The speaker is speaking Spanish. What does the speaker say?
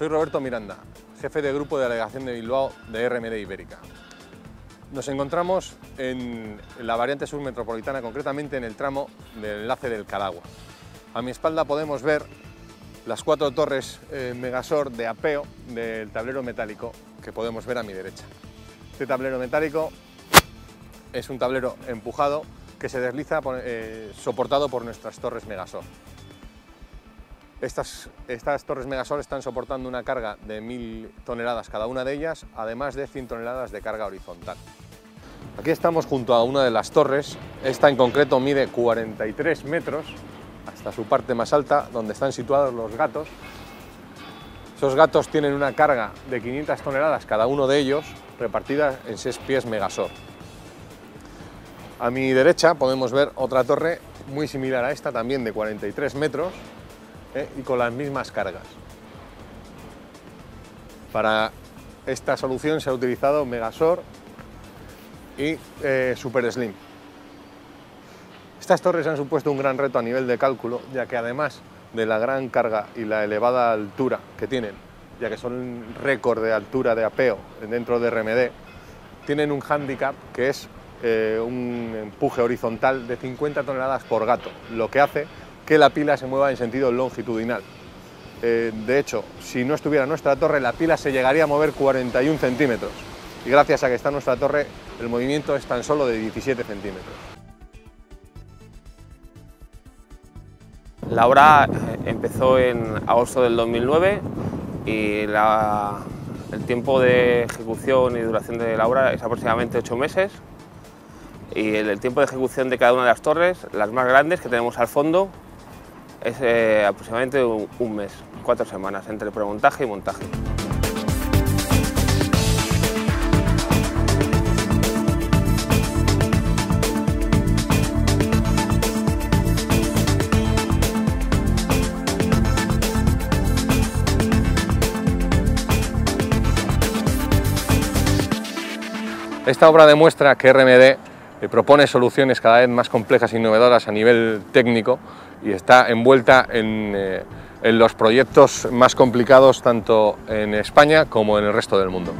Soy Roberto Miranda, jefe de grupo de delegación de Bilbao de RMD Ibérica. Nos encontramos en la variante sur metropolitana, concretamente en el tramo del enlace del Calagua. A mi espalda podemos ver las cuatro torres eh, Megasor de apeo del tablero metálico que podemos ver a mi derecha. Este tablero metálico es un tablero empujado que se desliza eh, soportado por nuestras torres Megasor. Estas, torres Megasol están soportando una carga de 1.000 toneladas cada una de ellas, además de 100 toneladas de carga horizontal. Aquí estamos junto a una de las torres, esta en concreto mide 43 metros, hasta su parte más alta, donde están situados los gatos. Esos gatos tienen una carga de 500 toneladas cada uno de ellos, repartida en 6 pies Megasor. A mi derecha podemos ver otra torre muy similar a esta, también de 43 metros, ¿eh? y con las mismas cargas. Para esta solución se ha utilizado Megasor y eh, Super Slim. Estas torres han supuesto un gran reto a nivel de cálculo, ya que además de la gran carga y la elevada altura que tienen, ya que son récord de altura de apeo dentro de RMD, tienen un hándicap que es eh, un empuje horizontal de 50 toneladas por gato, lo que hace que la pila se mueva en sentido longitudinal. Eh, de hecho, si no estuviera nuestra torre, la pila se llegaría a mover 41 centímetros. Y gracias a que está nuestra torre, el movimiento es tan solo de 17 centímetros. La obra eh, empezó en agosto del 2009 y el tiempo de ejecución y duración de la obra es aproximadamente 8 meses. Y el tiempo de ejecución de cada una de las torres, las más grandes que tenemos al fondo, es eh, aproximadamente un, mes, cuatro semanas, entre premontaje y montaje. Esta obra demuestra que RMD propone soluciones cada vez más complejas y innovadoras a nivel técnico y está envuelta en, eh, en los proyectos más complicados tanto en España como en el resto del mundo.